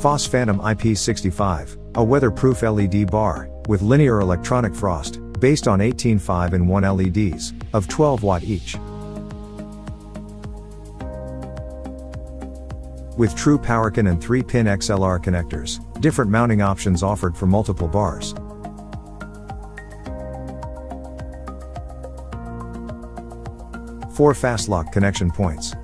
FOS Phantom IP65, a weatherproof LED bar, with linear electronic frost, based on 18 5 in 1 LEDs, of 12 watt each. With true PowerCon and 3-pin XLR connectors, different mounting options offered for multiple bars. Four fast lock connection points.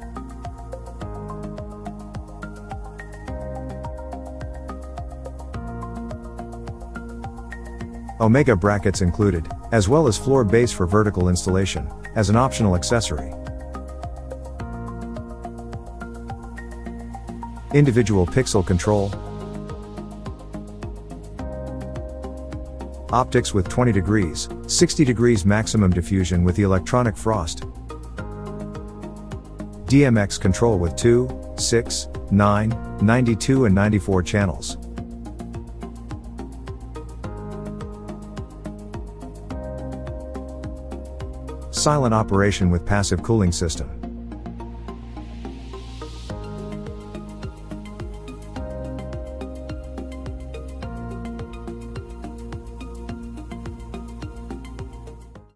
Omega brackets included, as well as floor base for vertical installation, as an optional accessory. Individual pixel control. Optics with 20 degrees, 60 degrees maximum diffusion with the electronic frost. DMX control with 2, 6, 9, 92 and 94 channels. Silent operation with passive cooling system.